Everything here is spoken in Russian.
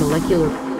Molecular